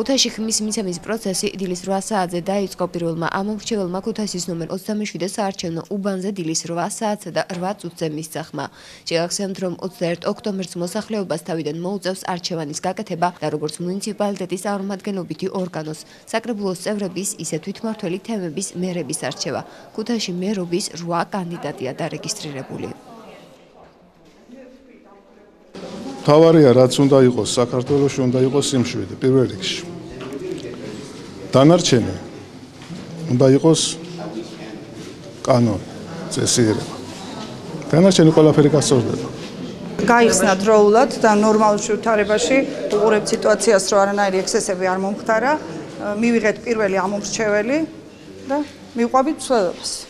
ქუთაისში ხმის მიცემის პროცესი დილის 8 საათზე დაიწყო პირველმა ამომრჩეველმა ქუთაისის ნომერ 27 საარჩევნო უბანზე დილის 8 საათსა და 8 წუთზე მისცახმა. შეგახსენებთ, რომ 21 ოქტომბერს მოსახლეობას თავიდან მოუწევს არჩევანის გაკეთება და როგორც მუნიციპალიტეტის წარმომადგენლობითი ორგანოს, საკრებულოს წევრების, ისე თვითმართველი თემების მერების არჩევა. ქუთაისში მერობის 8 კანდიდატია დარეგისტრირებული. თავარია რაც უნდა იყოს საქართველოს უნდა იყოს სიმშვიდე პირველ რიგში დანარჩენი? უნდა იყოს კანონი წესიერება. დანარჩენი ყველაფერი გასწორდება. გაიხსნა დროულად და ნორმალურ ვითარებაში უყურებ სიტუაციას რომ არანაირი ექსესები არ მომხდარა. მივიღეთ პირველი ამომრჩეველი და მიყვებით ცვლილებას